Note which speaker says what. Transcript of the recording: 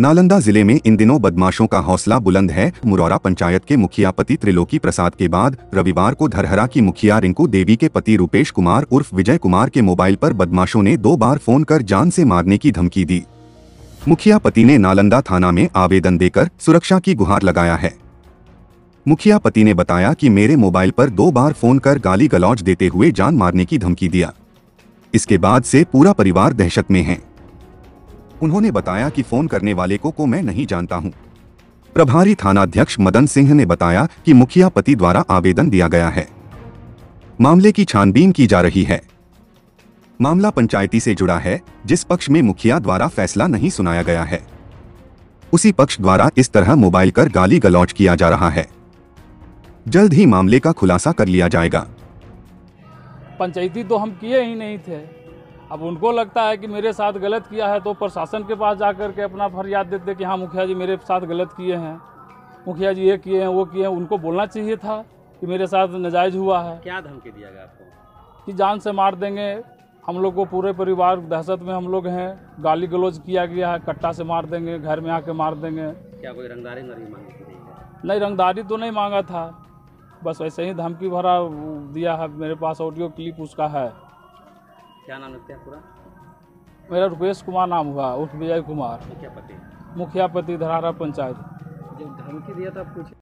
Speaker 1: नालंदा ज़िले में इन दिनों बदमाशों का हौसला बुलंद है। मुरौरा पंचायत के मुखिया पति त्रिलोकी प्रसाद के बाद रविवार को धरहरा की मुखिया रिंकू देवी के पति रूपेश कुमार उर्फ़ विजय कुमार के मोबाइल पर बदमाशों ने दो बार फ़ोन कर जान से मारने की धमकी दी। मुखिया पति ने नालंदा थाना में आवेदन देकर सुरक्षा की गुहार लगाया है। मुखिया पति ने बताया कि मेरे मोबाइल पर दो बार फ़ोन कर गाली गलौज देते हुए जान मारने की धमकी दिया। इसके बाद से पूरा परिवार दहशत में है। उन्होंने बताया कि फ़ोन करने वाले को को मैं नहीं जानता हूँ। प्रभारी थानाध्यक्ष मदन सिंह ने बताया कि मुखिया पति द्वारा आवेदन दिया गया है। मामले की छानबीन की जा रही है। मामला पंचायती से जुड़ा है, जिस पक्ष में मुखिया द्वारा फैसला नहीं सुनाया गया है। उसी पक्ष द्वारा इस तरह मोबाइल कर गाली गलौज किया जा रहा है। जल्द ही मामले का खुलासा कर लिया जाएगा।
Speaker 2: पंचायती तो हम किए ही नहीं थे। अब उनको लगता है कि मेरे साथ गलत किया है तो प्रशासन के पास जा कर के अपना फरियाद देते कि हाँ मुखिया जी मेरे साथ गलत किए हैं। मुखिया जी ये किए हैं वो किए हैं। उनको बोलना चाहिए था कि मेरे साथ नजायज़ हुआ है।
Speaker 3: क्या धमकी दिया गया आपको?
Speaker 2: कि जान से मार देंगे। हम लोग को पूरे परिवार दहशत में हम लोग हैं। गाली गलौज किया गया है कट्टा से मार देंगे घर में आके मार देंगे।
Speaker 3: क्या कोई रंगदारी नहीं मांगी नहीं
Speaker 2: रंगदारी तो नहीं मांगा था। बस वैसे ही धमकी भरा दिया है मेरे पास ऑडियो क्लिप उसका है।
Speaker 3: क्या नाम रखते हैं पूरा?
Speaker 2: मेरा रुपेश कुमार नाम हुआ उठ विजय कुमार।
Speaker 3: मुखिया पति
Speaker 2: मुखिया पति धरारा पंचायत।
Speaker 3: जो धमकी दिया था आप कुछ?